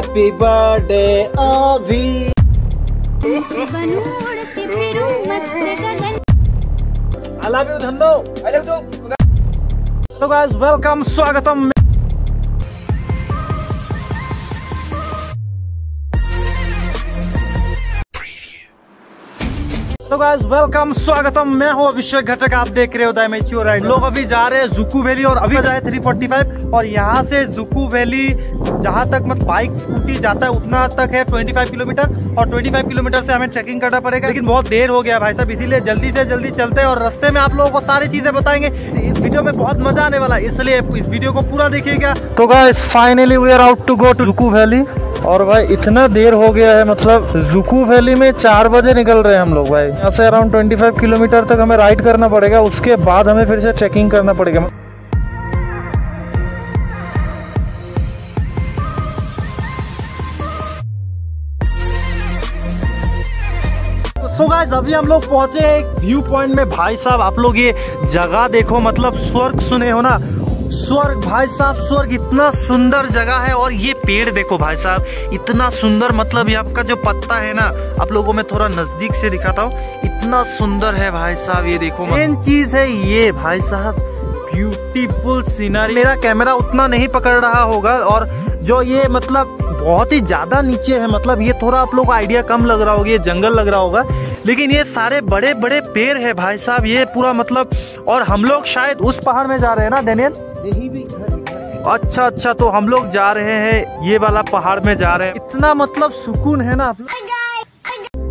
Happy birthday Abhi I love you Dhanno I love you hello guys welcome स्वागतम hello guys welcome स्वागतम। मैं हूँ अभिषेक घटक, आप देख रहे हो द मैच्योर राइड लोग अभी जा रहे हैं जुकू वैली और अभी जाए 345 और यहाँ से जुकू वैली, जहाँ तक मतलब बाइक स्कूटी जाता है, उतना तक है 25 किलोमीटर। और 25 किलोमीटर से हमें ट्रैकिंग करना पड़ेगा। लेकिन बहुत देर हो गया भाई साहब, इसीलिए जल्दी से जल्दी चलते हैं और रास्ते में आप लोगों को सारी चीज़ें बताएँगे। इस वीडियो में बहुत मज़ा आने वाला है, इसलिए इस वीडियो को पूरा देखिएगा। तो guys finally we are out to go to Dzukou valley और भाई, इतना देर हो गया है मतलब जुकू वैली में चार बजे निकल रहे हैं हम लोग भाई। यहाँ से अराउंड 25 किलोमीटर तक हमें राइड करना पड़ेगा, उसके बाद हमें फिर से चेकिंग करना पड़ेगा। सो गाइस अभी हम लोग पहुँचे हैं एक व्यू पॉइंट में। भाई साहब आप लोग ये जगह देखो मतलब स्वर्ग सुने हो ना? स्वर्ग भाई साहब स्वर्ग इतना सुंदर जगह है और ये पेड़ देखो भाई साहब इतना सुंदर मतलब ये आपका जो पत्ता है ना आप लोगों में थोड़ा नज़दीक से दिखाता हूँ इतना सुंदर है भाई साहब ये देखो मेन चीज़ है ये भाई साहब ब्यूटीफुल सीनरी मेरा कैमरा उतना नहीं पकड़ रहा होगा और जो ये मतलब बहुत ही ज़्यादा नीचे है मतलब ये थोड़ा आप लोग को आइडिया कम लग रहा होगा ये जंगल लग रहा होगा। लेकिन ये सारे बड़े बड़े पेड़ है भाई साहब ये पूरा मतलब और हम लोग शायद उस पहाड़ में जा रहे हैं ना डेनियल यही भी अच्छा अच्छा तो हम लोग जा रहे हैं ये वाला पहाड़ में जा रहे हैं। इतना मतलब सुकून है ना आप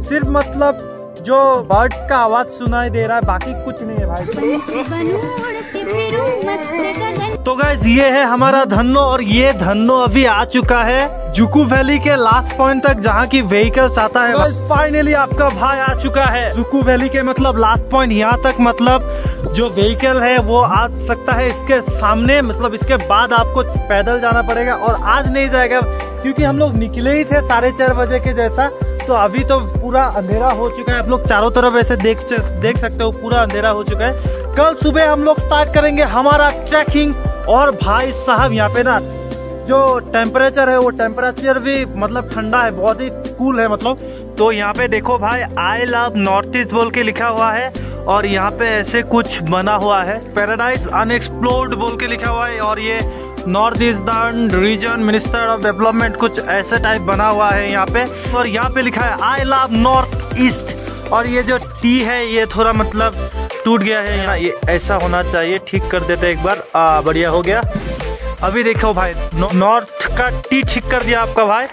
सिर्फ़ मतलब जो बर्ड का आवाज़ सुनाई दे रहा है बाकी कुछ नहीं है भाई तो गाइज़ ये है हमारा धन्नो और ये धन्नो अभी आ चुका है जुकू वैली के लास्ट पॉइंट तक जहाँ की व्हीकल्स आता है। फाइनली आपका भाई आ चुका है। जुकू वैली के मतलब लास्ट पॉइंट यहाँ तक मतलब जो व्हीकल है वो आ सकता है इसके सामने। मतलब इसके बाद आपको पैदल जाना पड़ेगा और आज नहीं जाएगा क्योंकि हम लोग निकले ही थे साढ़े चार बजे के जैसा। तो अभी तो पूरा अंधेरा हो चुका है। आप लोग चारों तरफ़ ऐसे देख देख सकते हो पूरा अंधेरा हो चुका है। कल सुबह हम लोग स्टार्ट करेंगे हमारा ट्रैकिंग और भाई साहब यहाँ पे ना, जो टेम्परेचर है, वो टेम्परेचर भी मतलब ठंडा है, बहुत ही कूल है मतलब। तो यहाँ पे देखो भाई आई लव नॉर्थ ईस्ट बोल के लिखा हुआ है और यहाँ पे ऐसे कुछ बना हुआ है। पैराडाइज अनएक्सप्लोर्ड बोल के लिखा हुआ है और ये north eastern region minister of development कुछ ऐसे टाइप बना हुआ है यहाँ पे। और यहाँ पे लिखा है आई लव नॉर्थ ईस्ट और ये जो टी है, ये थोड़ा मतलब टूट गया है यहाँ। ये ऐसा होना चाहिए ठीक कर देते एक बार। आ, बढ़िया हो गया। अभी देखो भाई नॉर्थ का टी ठीक कर दिया आपका भाई।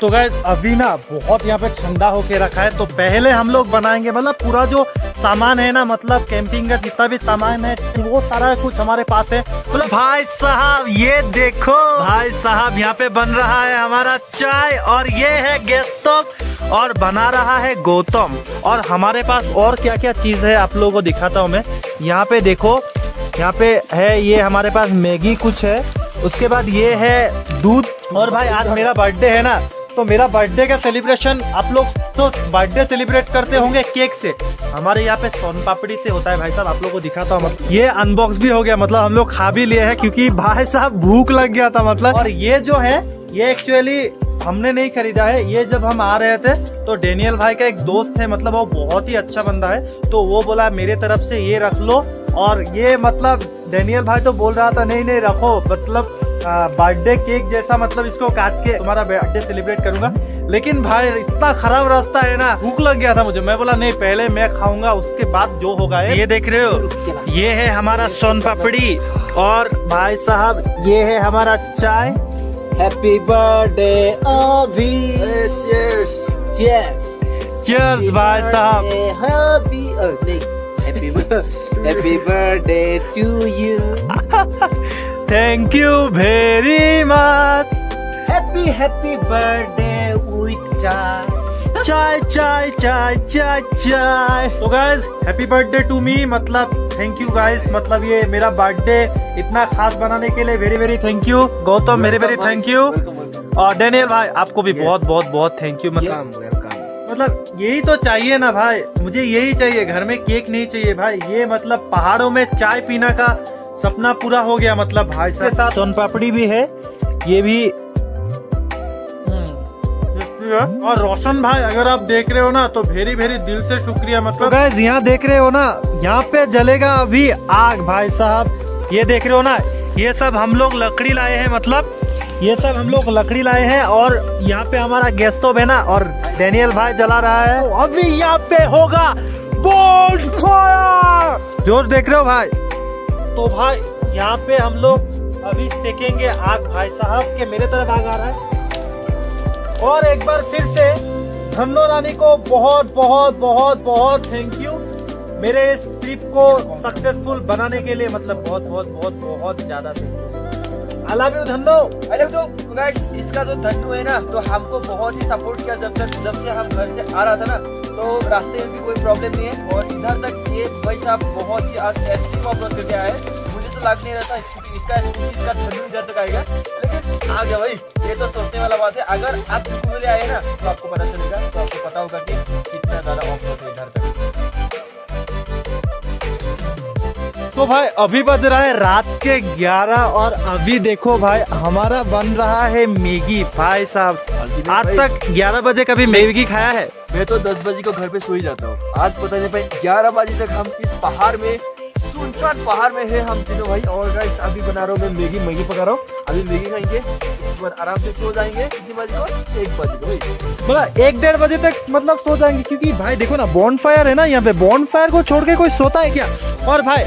तो गैस अभी ना बहुत यहाँ पे ठंडा होके रखा है। तो पहले हम लोग बनाएँगे मतलब पूरा जो सामान है ना मतलब कैंपिंग का जितना भी सामान है वो सारा कुछ हमारे पास है। मतलब भाई साहब ये देखो। भाई साहब यहाँ पे बन रहा है हमारा चाय। और ये है गैस स्टोव और बना रहा है गौतम। और हमारे पास और क्या क्या चीज़ है आप लोगों को दिखाता हूँ मैं। यहाँ पे देखो, यहाँ पे है, ये हमारे पास मैगी कुछ है। उसके बाद ये है दूध। और भाई, आज मेरा बर्थडे है ना तो मेरा बर्थडे का सेलिब्रेशन आप लोग तो बर्थडे सेलिब्रेट करते होंगे केक से। हमारे यहाँ पे सोन पापड़ी से होता है भाई साहब, आप लोग को दिखाता हूँ। ये अनबॉक्स भी हो गया मतलब हम लोग खा भी लिए हैं, क्योंकि भाई साहब भूख लग गया था मतलब। और ये जो है, ये एक्चुअली हमने नहीं खरीदा है। ये जब हम आ रहे थे तो डेनियल भाई का एक दोस्त है मतलब वो बहुत ही अच्छा बंदा है तो वो बोला मेरे तरफ़ से ये रख लो। और ये मतलब डेनियल भाई तो बोल रहा था नहीं नहीं रखो। मतलब बर्थडे केक जैसा मतलब इसको काट के तुम्हारा बर्थडे सेलिब्रेट करूँगा। लेकिन भाई इतना खराब रास्ता है ना भूख लग गया था मुझे। मैं बोला नहीं पहले मैं खाऊँगा उसके बाद जो होगा। ये देख रहे हो? ये है हमारा सोन पापड़ी। और भाई साहब ये है हमारा चाय। हैप्पी बर्थडे अभी चीयर्स चीयर्स चीयर्स भाई साहब हैप्पी नहीं happy happy birthday to you thank you very much happy happy birthday with chai chai chai chai chai chai तो guys happy birthday to me मतलब थैंक यू गाइज़ मतलब ये मेरा birthday इतना खास बनाने के लिए very very thank you Gautam very very thank you और डेनियल भाई आपको भी बहुत बहुत बहुत थैंक यू मतलब मतलब यही तो चाहिए ना भाई। मुझे यही चाहिए घर में केक नहीं चाहिए भाई। ये मतलब पहाड़ों में चाय पीना का सपना पूरा हो गया मतलब भाई साहब। सोन पापड़ी भी है ये भी शुक्रिया और रोशन भाई अगर आप देख रहे हो ना तो भेरी भेरी दिल से शुक्रिया मतलब। गैस यहाँ देख रहे हो ना यहाँ पे जलेगा अभी आग भाई साहब। ये देख रहे हो ना ये सब हम लोग लकड़ी लाए हैं मतलब। ये सब हम लोग लकड़ी लाए हैं और यहाँ पे हमारा गैस स्टोव है ना और डेनियल भाई जला रहा है। तो अभी यहाँ पे होगा बोल्ड फायर ज़ोर देख रहे हो भाई। तो भाई यहाँ पे हम लोग अभी सेकेंगे आग भाई साहब के मेरे तरफ़ आग आ रहा है। और एक बार फिर से धन्नो रानी को बहुत बहुत बहुत बहुत थैंक यू मेरे इस ट्रिप को सक्सेसफुल बनाने के लिए मतलब बहुत बहुत बहुत बहुत ज़्यादा thank you I love you Dhanno. अरे तो इसका जो धन्नू है ना तो हमको बहुत ही सपोर्ट किया जब तक, जब से हम घर से आ रहा था ना तो रास्ते में भी कोई प्रॉब्लम नहीं है और इधर तक ये भाई साहब बहुत ही आज एक्सट्रीम अप्रोच करके तो लग नहीं रहा था इसका इसका धन्नू इधर तक आएगा लेकिन आ गया भाई ये तो सोचने वाला बात है अगर आप जुकूले आए ना तो आपको पता चलेगा तो आपको पता होगा कि कितना ज़्यादा ऑफ़ रोड है इधर तक। तो भाई अभी बज रहा है रात के 11 और अभी देखो भाई हमारा बन रहा है मैगी। भाई साहब आज तक 11 बजे कभी मैगी खाया है? मैं तो 10 बजे को घर पे सो ही जाता हूँ। आज पता नहीं भाई 11 बजे तक हम इस पहाड़ में सुनसान पहाड़ में है हम तीनों भाई। और गाइस अभी बना रहा हूँ मैगी। मैगी पका रहा हूँ। अभी मैगी खाएँगे। आराम से सो जाएँगे। को एक बजे को मतलब एक डेढ़ बजे तक मतलब सो जाएँगे, क्योंकि भाई देखो ना बॉन्ड फायर है ना यहाँ पे। बॉन्ड फायर को छोड़ के कोई सोता है क्या? और भाई,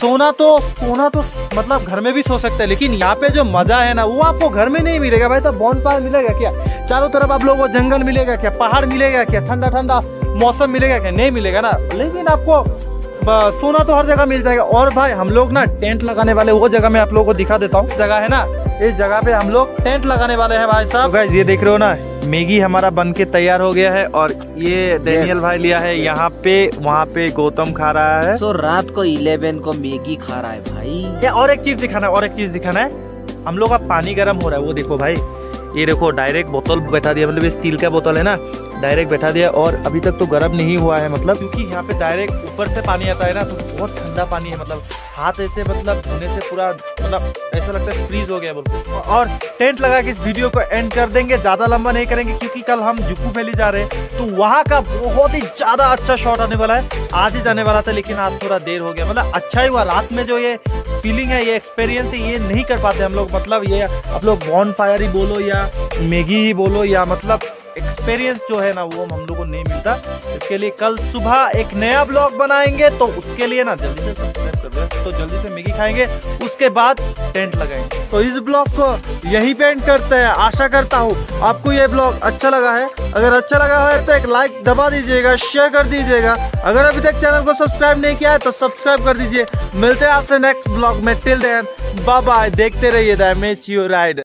सोना तो सोना तो मतलब घर में भी सो सकते हैं, लेकिन यहाँ पे जो मज़ा है ना, वो आपको घर में नहीं मिलेगा भाई। साहब बॉन्ड फायर मिलेगा क्या? चारों तरफ़ आप लोगों को जंगल मिलेगा क्या? पहाड़ मिलेगा क्या? ठंडा ठंडा मौसम मिलेगा क्या? नहीं मिलेगा ना। लेकिन आपको सोना तो हर जगह मिल जाएगा। और भाई हम लोग ना टेंट लगाने वाले वो जगह मैं आप लोगों को दिखा देता हूँ। जगह है ना? इस जगह पे हम लोग टेंट लगाने वाले हैं भाई साहब। गाइस ये देख रहे हो ना मैगी हमारा बन के तैयार हो गया है और ये डेनियल भाई लिया है यहाँ पे वहाँ पे गौतम खा रहा है। तो रात को 11 को मैगी खा रहा है भाई। ये और एक चीज़ दिखाना है और एक चीज़ दिखाना है। हम लोग का पानी गर्म हो रहा है वो देखो भाई। ये देखो डायरेक्ट बोतल बैठा दिया मतलब ये स्टील का बोतल है ना। डायरेक्ट बैठा दिया और अभी तक तो गर्म नहीं हुआ है मतलब। क्योंकि यहाँ पे डायरेक्ट ऊपर से पानी आता है ना तो बहुत ठंडा पानी है मतलब हाथ ऐसे मतलब धोने से पूरा मतलब ऐसा लगता है फ्रीज हो गया बिल्कुल। और टेंट लगा के इस वीडियो को एंड कर देंगे, ज़्यादा लंबा नहीं करेंगे, क्योंकि कल हम जुकू वैली जा रहे हैं। तो वहाँ का बहुत ही ज़्यादा अच्छा शॉट आने वाला है। आज ही जाने वाला था, लेकिन आज थोड़ा देर हो गया। मतलब अच्छा ही हुआ, रात में जो ये फीलिंग है, ये एक्सपीरियंस है, ये नहीं कर पाते हम लोग। मतलब ये आप लोग बॉन फायर ही बोलो या मैगी ही बोलो या मतलब एक्सपीरियंस जो है ना, वो हम लोग को नहीं मिलता। इसके लिए कल सुबह एक नया ब्लॉग बनाएँगे तो उसके लिए ना जल्दी से सब्सक्राइब कर दो तो जल्दी से मैगी खाएँगे, उसके बाद टेंट लगाएँगे। तो इस ब्लॉग को यही पेंट करते हैं। आशा करता हूँ आपको ये ब्लॉग अच्छा लगा है। अगर अच्छा लगा है तो एक लाइक दबा दीजिएगा शेयर कर दीजिएगा। अगर अभी तक चैनल को सब्सक्राइब नहीं किया है तो सब्सक्राइब कर दीजिए। मिलते हैं आपसे नेक्स्ट ब्लॉग में। टिल देन बाय बाय देखते रहिए दैमेज यू राइड